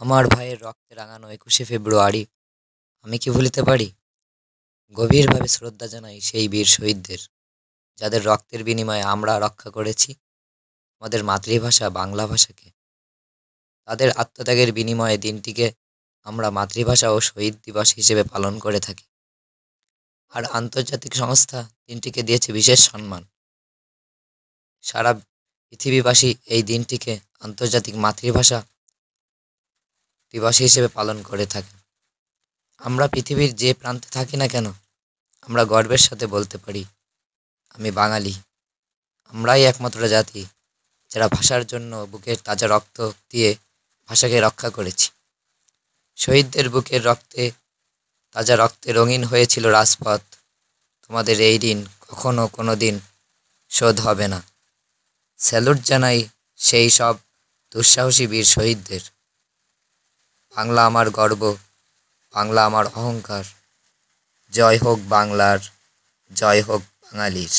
আমার ভাইয়ের রক্তে রাঙানো একুশে ফেব্রুয়ারি, আমি কি ভুলিতে পারি? গভীরভাবে শ্রদ্ধা জানাই সেই বীর শহীদদের, যাদের রক্তের বিনিময়ে আমরা রক্ষা করেছি, আমাদের মাতৃভাষা বাংলা ভাষাকে। তাদের আত্মত্যাগের বিনিময়ে দিনটিকে আমরা মাতৃভাষা ও শহীদ দিবস হিসেবে পালন করে থাকি। আর আন্তর্জাতিক সংস্থা দিনটিকে দিয়েছে বিশেষ সম্মান। সারা পৃথিবীবাসী এই দিনটিকে আন্তর্জাতিক মাতৃভাষা দিবস হিসেবে পালন করে থাকে। আমরা পৃথিবীর যে প্রান্তে থাকি না কেন, আমরা গর্বের সাথে বলতে পারি, আমি বাঙালি। আমরাই একমাত্র জাতি যারা ভাষার জন্য বুকের তাজা রক্ত দিয়ে ভাষাকে রক্ষা করেছি। শহীদদের বুকের রক্তে তাজা রক্তে রঙিন হয়েছিল রাজপথ। তোমাদের এই দিন কখনো কোনো দিন শোধ হবে না। স্যালুট জানাই সেই সব দুঃসাহসী বীর শহীদদের। বাংলা আমার গর্ব বাংলা আমার অহংকার। জয় হোক বাংলার জয় হোক বাঙালির।